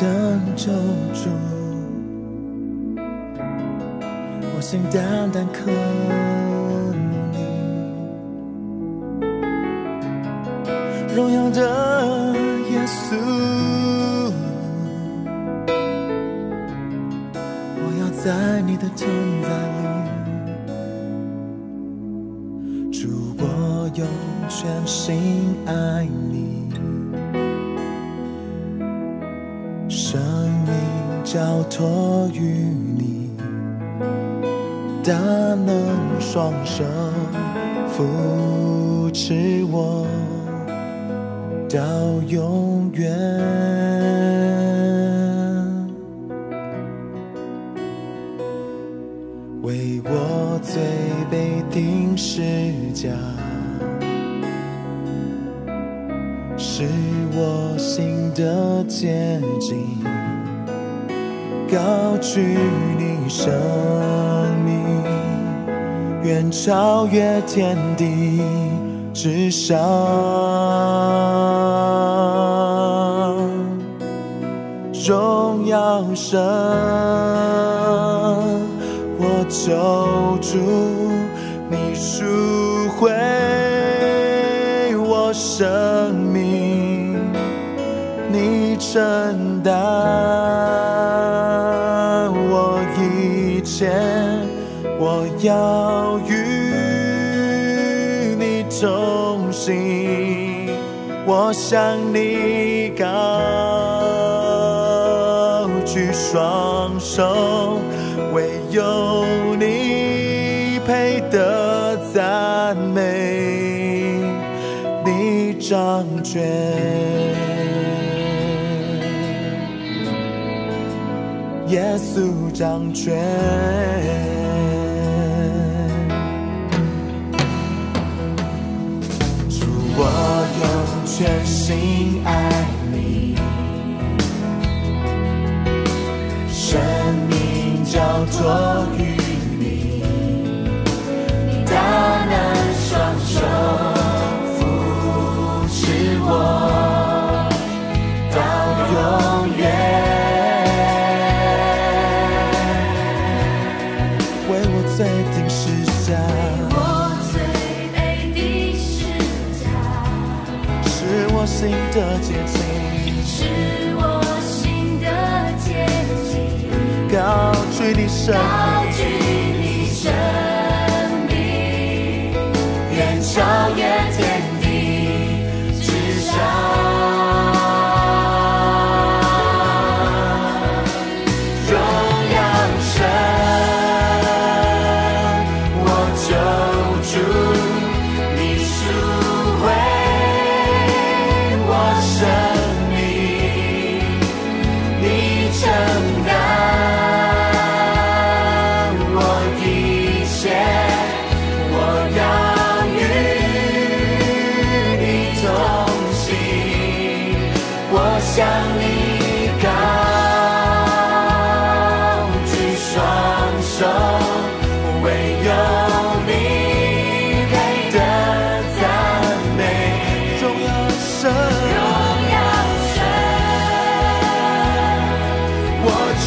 的救主，我心单单渴你，荣耀的耶稣，我要在你的同在里，主我用全心爱你。交托于你，大能双手扶持我到永远。为我最被钉十架。是我心的洁净，高举你生命，远超越天地之上。荣耀神，我救主，你赎回我生命，你承担一切，我要与你同行，我向你高举双手，唯有你配得赞美，你掌权。耶稣掌权。主，我用全心爱为我最美的世家，是我心的结晶。是我心的结晶。高举你生高命，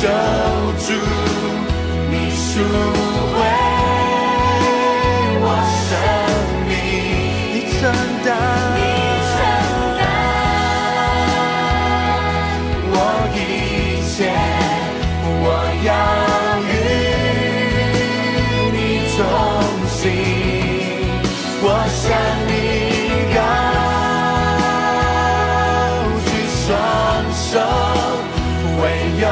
救主，你赎回我生命，你承担你承担我一切，我要与你同行，我向你高举双手，唯有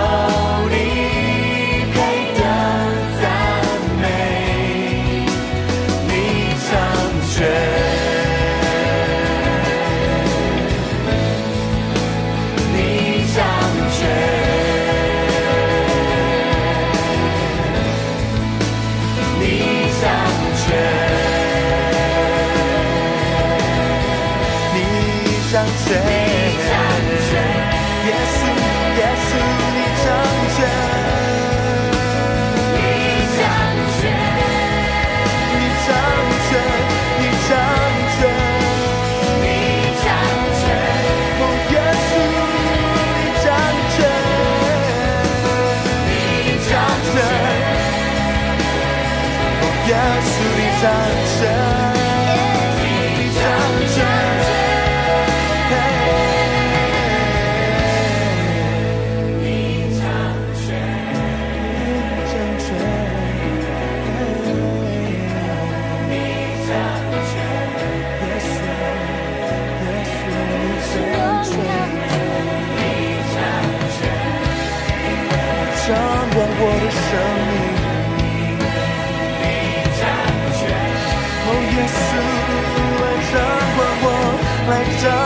想象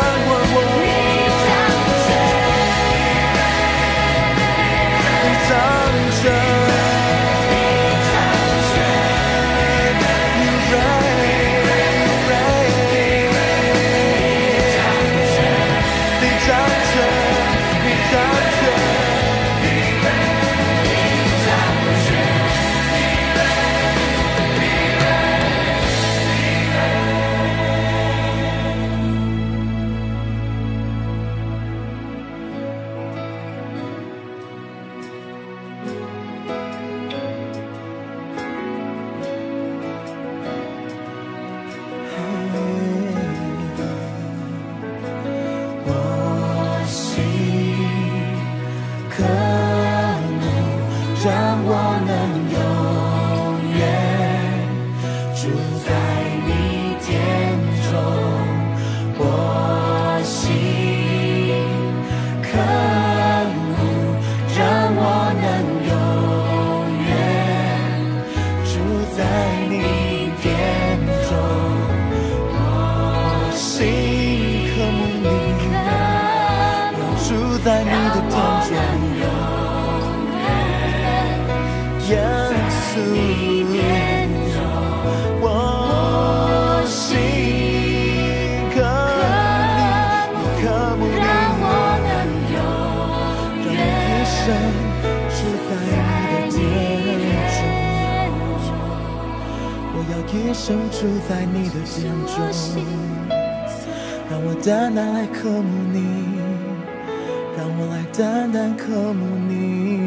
我，你你，要住在你的殿中。耶稣，我心渴慕你，渴慕你，让一生住在你的殿中。我要一生住在你的殿中，让我单单来渴慕你，让我来单单渴慕你。